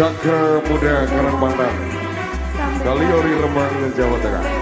Cakra Muda Karang Bantar Kaliori remang Jawa Tengah.